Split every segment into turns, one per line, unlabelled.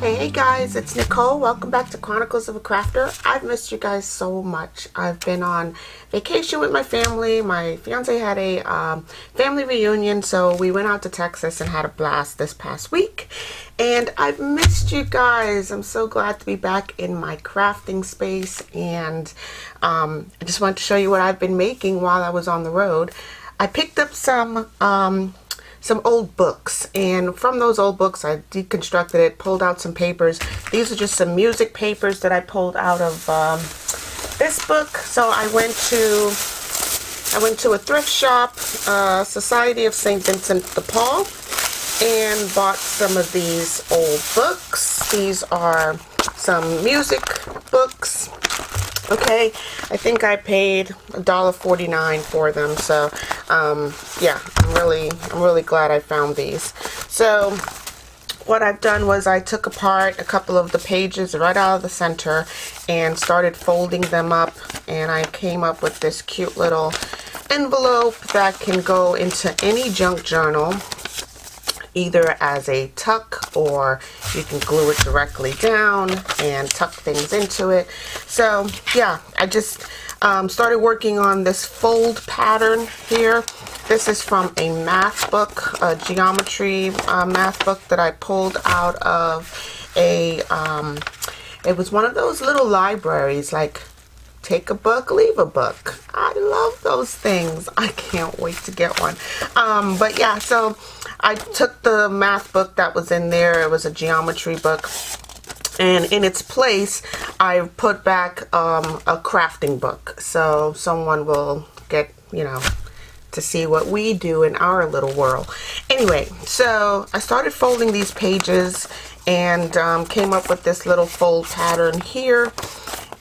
Hey, guys, it's Nicole. Welcome back to Chronicles of a Crafter. I've missed you guys so much. I've been on vacation with my family. My fiance had a um, family reunion, so we went out to Texas and had a blast this past week. And I've missed you guys. I'm so glad to be back in my crafting space. And um, I just wanted to show you what I've been making while I was on the road. I picked up some um, some old books. And from those old books I deconstructed it pulled out some papers. These are just some music papers that I pulled out of um, this book. So I went to I went to a thrift shop uh, Society of St. Vincent de Paul and bought some of these old books. These are some music books okay I think I paid $1.49 for them so um, yeah I'm really I'm really glad I found these. So what I've done was I took apart a couple of the pages right out of the center and started folding them up and I came up with this cute little envelope that can go into any junk journal either as a tuck or you can glue it directly down and tuck things into it. So yeah, I just um, started working on this fold pattern here. This is from a math book, a geometry uh, math book that I pulled out of a, um, it was one of those little libraries like take a book, leave a book. I love those things. I can't wait to get one. Um, but yeah, so I took the math book that was in there. It was a geometry book. And in its place, I put back um, a crafting book. So someone will get, you know, to see what we do in our little world. Anyway, so I started folding these pages and um, came up with this little fold pattern here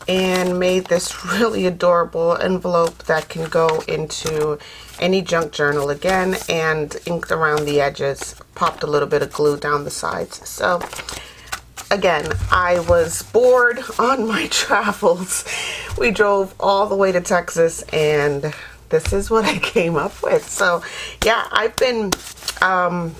and made this really adorable envelope that can go into any junk journal again and inked around the edges popped a little bit of glue down the sides. So again I was bored on my travels. We drove all the way to Texas and this is what I came up with. So yeah I've been um,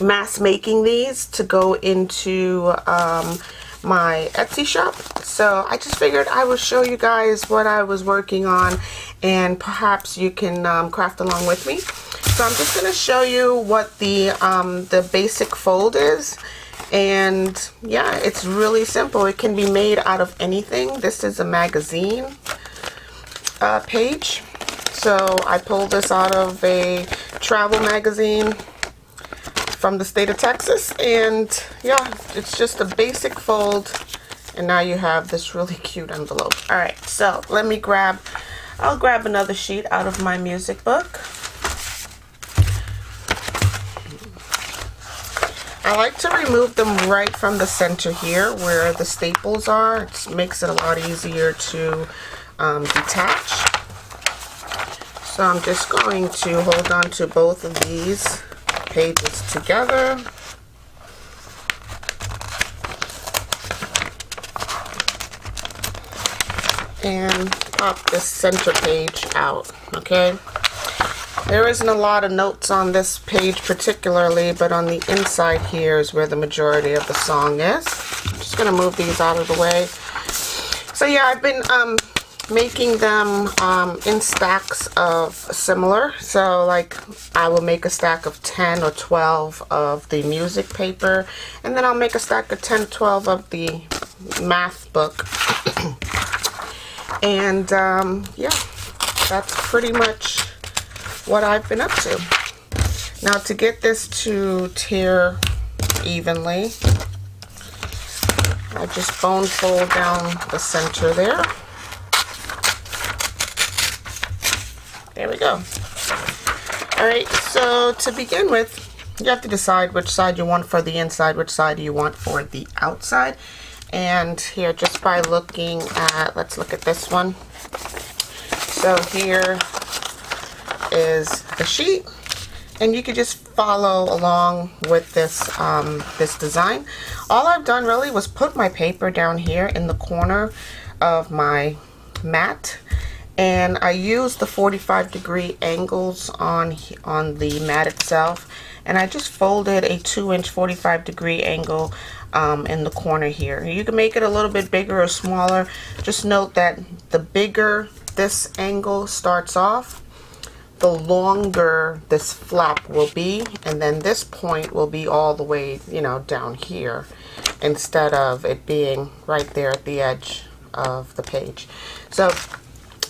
mass making these to go into um, my Etsy shop. So I just figured I would show you guys what I was working on and perhaps you can um, craft along with me. So I'm just going to show you what the, um, the basic fold is. And yeah, it's really simple. It can be made out of anything. This is a magazine uh, page. So I pulled this out of a travel magazine from the state of Texas. And yeah, it's just a basic fold. And now you have this really cute envelope. All right, so let me grab, I'll grab another sheet out of my music book. I like to remove them right from the center here where the staples are. It makes it a lot easier to um, detach. So I'm just going to hold on to both of these pages together. And pop this center page out, okay? There isn't a lot of notes on this page particularly, but on the inside here is where the majority of the song is. I'm just going to move these out of the way. So yeah, I've been um, making them um, in stacks of similar. So like I will make a stack of 10 or 12 of the music paper and then I'll make a stack of 10 12 of the math book. and um, yeah, that's pretty much what I've been up to. Now to get this to tear evenly, I just bone fold down the center there. There we go. Alright, so to begin with, you have to decide which side you want for the inside, which side you want for the outside. And here, just by looking at, let's look at this one. So here is the sheet. And you can just follow along with this, um, this design. All I've done really was put my paper down here in the corner of my mat and I used the 45 degree angles on on the mat itself and I just folded a 2 inch 45 degree angle um, in the corner here. You can make it a little bit bigger or smaller. Just note that the bigger this angle starts off, the longer this flap will be and then this point will be all the way you know down here instead of it being right there at the edge of the page so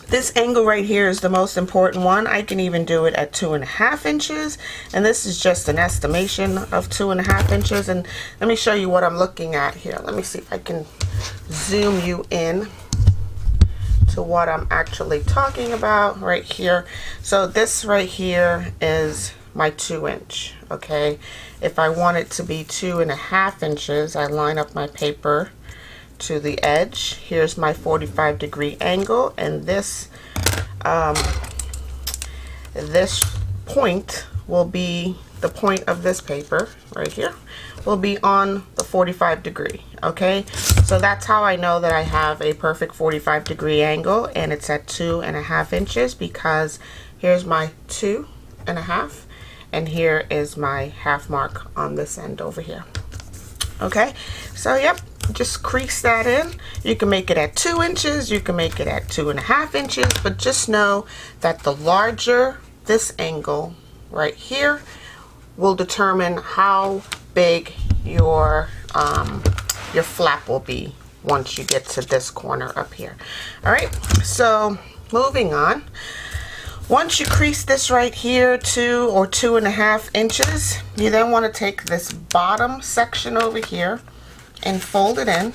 this angle right here is the most important one. I can even do it at two and a half inches. And this is just an estimation of two and a half inches. And let me show you what I'm looking at here. Let me see if I can zoom you in to what I'm actually talking about right here. So this right here is my two inch, okay? If I want it to be two and a half inches, I line up my paper to the edge. Here's my 45 degree angle and this um, this point will be the point of this paper right here will be on the 45 degree okay so that's how I know that I have a perfect 45 degree angle and it's at two and a half inches because here's my two and a half and here is my half mark on this end over here okay so yep just crease that in. You can make it at two inches, you can make it at two and a half inches, but just know that the larger this angle right here will determine how big your um, your flap will be once you get to this corner up here. All right, so moving on. Once you crease this right here two or two and a half inches, you then want to take this bottom section over here and fold it in.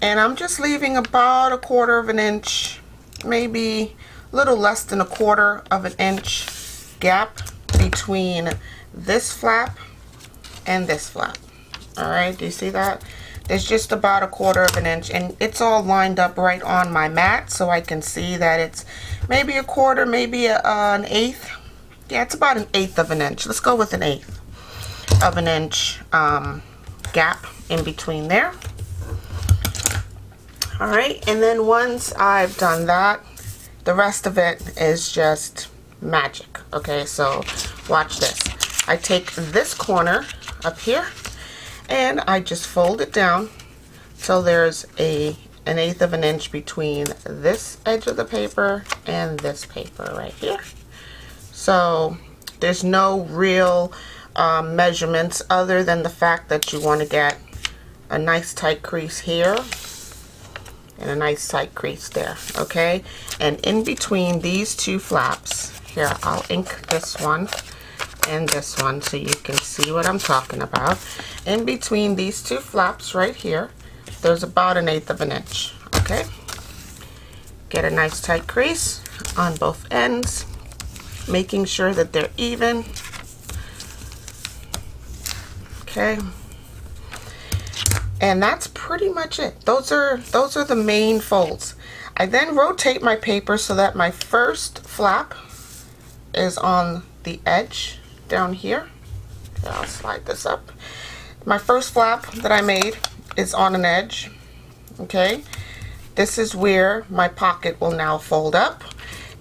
And I'm just leaving about a quarter of an inch, maybe a little less than a quarter of an inch gap between this flap and this flap. All right, do you see that? There's just about a quarter of an inch and it's all lined up right on my mat so I can see that it's maybe a quarter, maybe a, uh, an eighth. Yeah, it's about an eighth of an inch. Let's go with an eighth of an inch um, gap in between there. All right, and then once I've done that, the rest of it is just magic. Okay, so watch this. I take this corner up here and I just fold it down so there's a an eighth of an inch between this edge of the paper and this paper right here. So there's no real um, measurements other than the fact that you want to get a nice tight crease here and a nice tight crease there okay? And in between these two flaps here I'll ink this one and this one so you can see what I'm talking about. In between these two flaps right here there's about an eighth of an inch okay? Get a nice tight crease on both ends making sure that they're even okay. And that's pretty much it. Those are those are the main folds. I then rotate my paper so that my first flap is on the edge down here. Okay, I'll slide this up. My first flap that I made is on an edge okay? This is where my pocket will now fold up.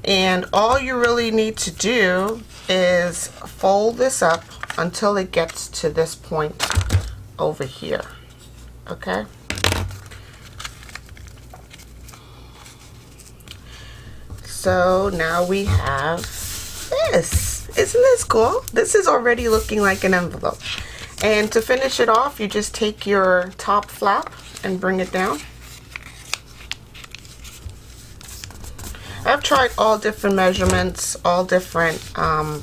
And all you really need to do is fold this up until it gets to this point over here. Okay? So now we have this. Isn't this cool? This is already looking like an envelope. And to finish it off, you just take your top flap and bring it down. I've tried all different measurements, all different um,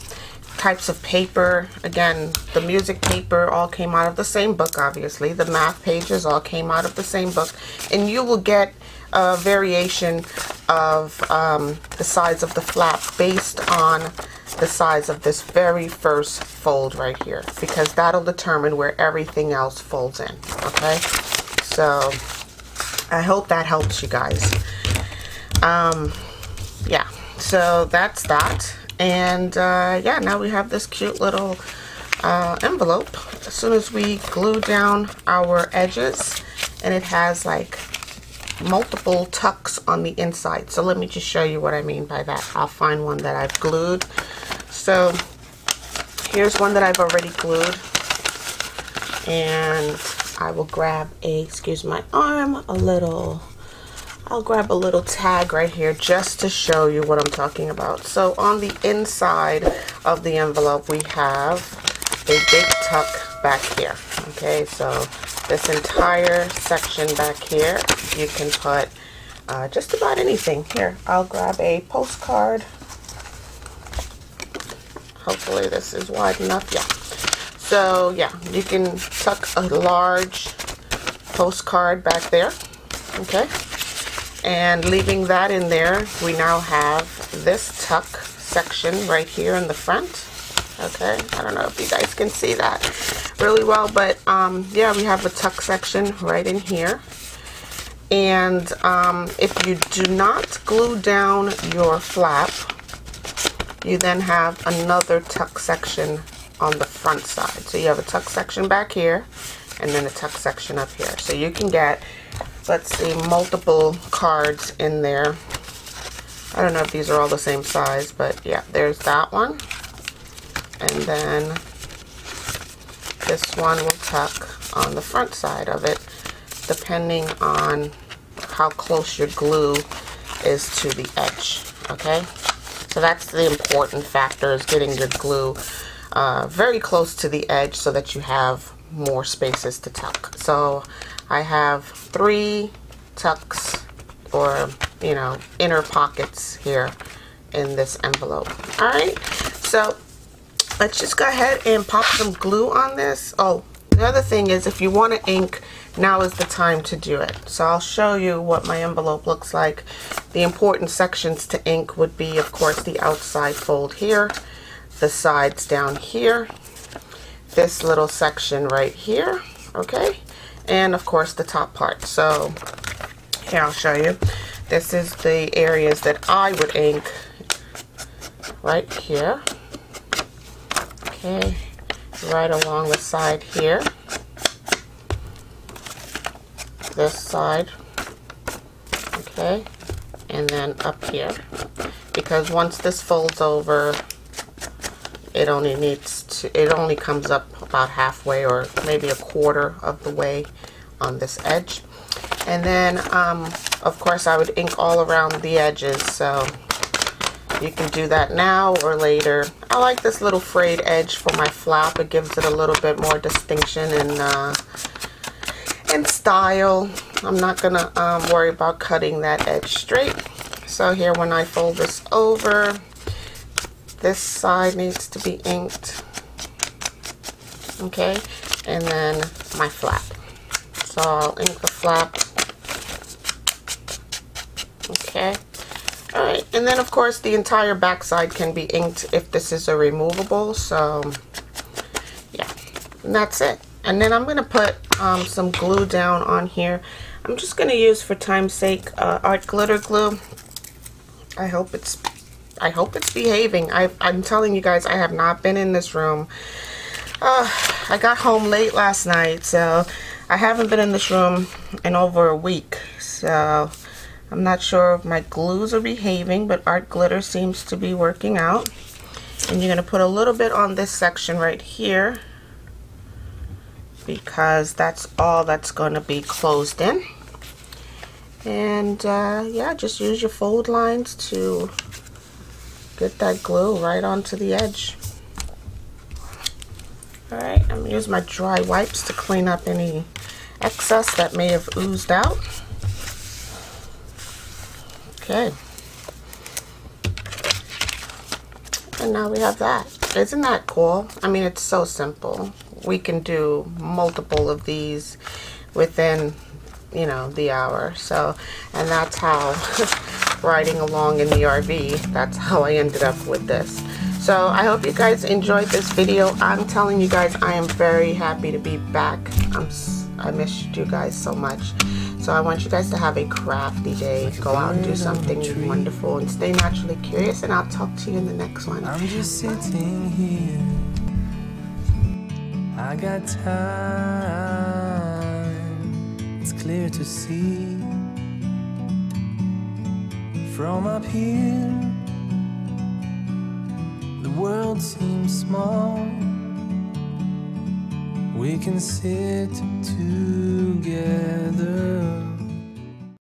types of paper. Again, the music paper all came out of the same book, obviously. The math pages all came out of the same book. And you will get a variation of um, the size of the flap based on the size of this very first fold right here because that'll determine where everything else folds in okay so I hope that helps you guys um yeah so that's that and uh, yeah, now we have this cute little uh, envelope. As soon as we glue down our edges, and it has like multiple tucks on the inside. So let me just show you what I mean by that. I'll find one that I've glued. So here's one that I've already glued. And I will grab a, excuse my arm, a little, I'll grab a little tag right here just to show you what I'm talking about. So on the inside of the envelope, we have a big tuck back here. Okay, so this entire section back here, you can put uh, just about anything. Here, I'll grab a postcard. Hopefully this is wide enough. Yeah. So yeah, you can tuck a large postcard back there. Okay. And leaving that in there, we now have this tuck section right here in the front. Okay I don't know if you guys can see that really well but um, yeah we have a tuck section right in here. And um, if you do not glue down your flap you then have another tuck section on the front side. So you have a tuck section back here and then a tuck section up here. So you can get let's see multiple cards in there. I don't know if these are all the same size but yeah there's that one. And then this one will tuck on the front side of it depending on how close your glue is to the edge okay? So that's the important factor is getting your glue uh, very close to the edge so that you have more spaces to tuck. So I have three tucks or you know inner pockets here in this envelope all right so let's just go ahead and pop some glue on this. Oh, the other thing is if you want to ink, now is the time to do it. So I'll show you what my envelope looks like. The important sections to ink would be, of course, the outside fold here, the sides down here, this little section right here, okay? And, of course, the top part. So here, I'll show you. This is the areas that I would ink right here okay right along the side here this side okay and then up here because once this folds over it only needs to it only comes up about halfway or maybe a quarter of the way on this edge and then um, of course I would ink all around the edges so you can do that now or later. I like this little frayed edge for my flap. It gives it a little bit more distinction and, uh, and style. I'm not going to um, worry about cutting that edge straight. So here when I fold this over, this side needs to be inked. Okay, and then my flap. So I'll ink the flap. Okay. Alright, and then of course the entire backside can be inked if this is a removable, so yeah, and that's it. And then I'm to put um, some glue down on here. I'm just to use for time's sake uh, art glitter glue. I hope it's I hope it's behaving. I, I'm telling you guys, I have not been in this room. Uh, I got home late last night, so I haven't been in this room in over a week. So I'm not sure if my glues are behaving, but art glitter seems to be working out. And you're going to put a little bit on this section right here because that's all that's going to be closed in. And uh, yeah, just use your fold lines to get that glue right onto the edge. Alright, I'm going to use my dry wipes to clean up any excess that may have oozed out. Okay. And now we have that. Isn't that cool? I mean, it's so simple. We can do multiple of these within, you know, the hour. So, and that's how riding along in the RV, that's how I ended up with this. So I hope you guys enjoyed this video. I'm telling you guys, I am very happy to be back. I'm, I missed you guys so much. So I want you guys to have a crafty day. Go out and do something wonderful and stay naturally curious. And I'll talk to you in the next one. I'm just sitting here. I got time. It's clear to see
From up here, world seems small, we can sit together.